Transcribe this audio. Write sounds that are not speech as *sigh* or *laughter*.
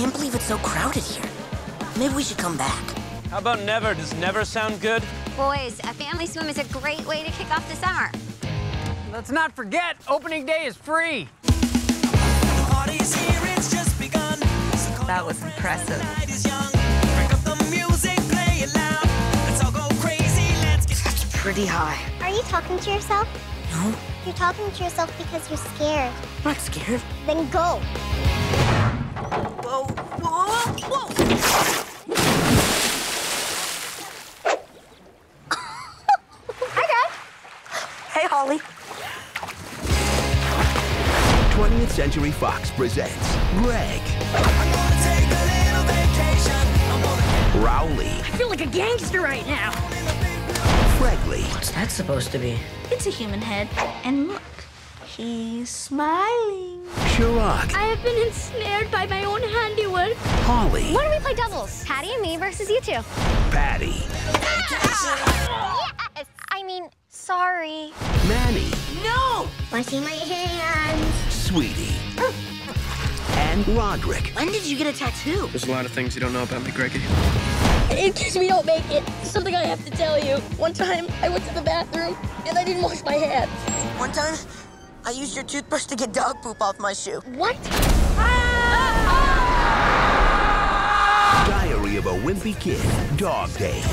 can't believe it's so crowded here. Maybe we should come back. How about never? Does never sound good? Boys, a family swim is a great way to kick off the summer. Let's not forget, opening day is free. That was impressive. That's pretty high. Are you talking to yourself? No, You're talking to yourself because you're scared. I'm not scared. Then go. Hey, Holly. 20th Century Fox presents Greg. Rowley, I feel like a gangster right now. Fregley, What's that supposed to be? It's a human head. And look, he's smiling. Chirag, I have been ensnared by my own handiwork. Holly, Why don't we play doubles? Patty and me versus you two. Patty, Yes. I mean, sorry. Manny, No! Washing my hands. Sweetie, *laughs* and Rodrick. When did you get a tattoo? There's a lot of things you don't know about me, Greggy. In case we don't make it, something I have to tell you. One time, I went to the bathroom and I didn't wash my hands. One time, I used your toothbrush to get dog poop off my shoe. What? Diary of a Wimpy Kid, Dog Days.